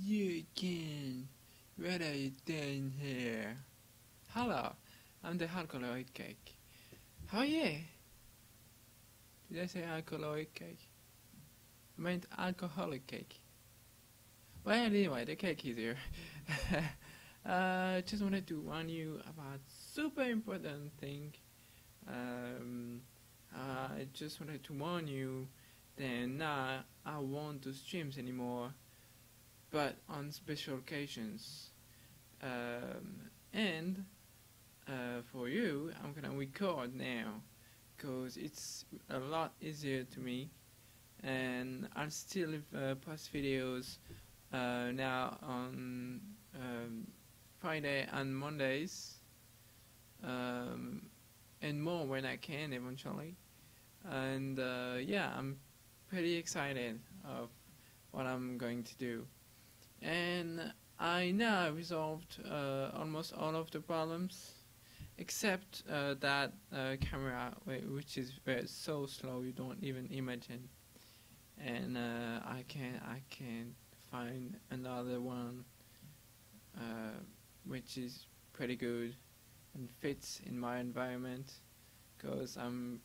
You can. What are you doing here? Hello, I'm the alkaloid cake. Oh yeah. Did I say alkaloid cake? I meant alcoholic cake. Well, anyway, the cake is here. uh, just wanted to warn you about super important thing. Um, I just wanted to warn you that now I won't do streams anymore, but on special occasions. Um, and uh, for you, I'm gonna record now because it's a lot easier to me, and I'll still uh, post videos uh, now on um, Friday and Mondays, um, and more when I can eventually. And uh, yeah, I'm pretty excited of what I'm going to do. And I now resolved uh, almost all of the problems, except uh, that uh, camera, which is very so slow you don't even imagine. And uh, I can I can find another one, uh, which is pretty good and fits in my environment, because I'm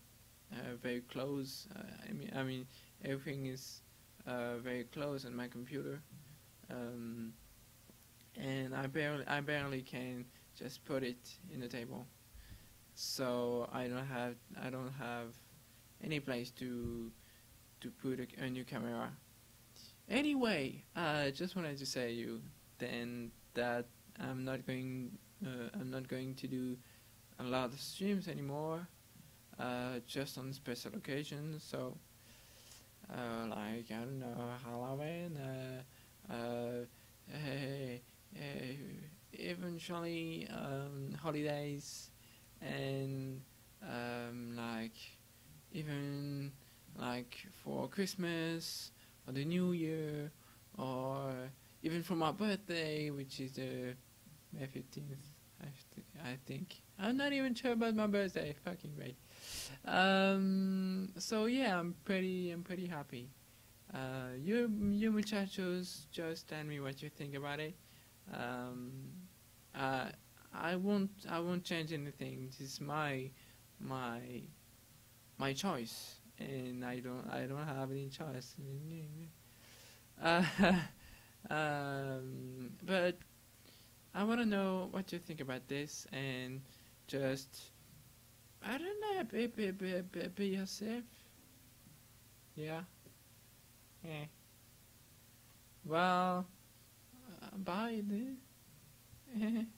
uh, very close. I mean I mean everything is very close on my computer. Um, and I barely I barely can just put it in the table. So I don't have I don't have any place to to put a, a new camera. Anyway, I just wanted to say you then that I'm not going uh, I'm not going to do a lot of streams anymore. Uh, just on special occasions. So uh, like I don't know Halloween. Uh, eventually um, holidays and um, like even like for Christmas or the New Year or even for my birthday, which is the May 15th, I, I think. I'm not even sure about my birthday. Fucking great. Um, so yeah, I'm pretty, I'm pretty happy. Uh, you, you muchachos, just tell me what you think about it. Um, uh, I won't, I won't change anything. This is my, my, my choice, and I don't, I don't have any choice. Uh, um, but I want to know what you think about this, and just, I don't know, be, be, be, be, be yourself. Yeah. Okay. Well, uh, bye, dude.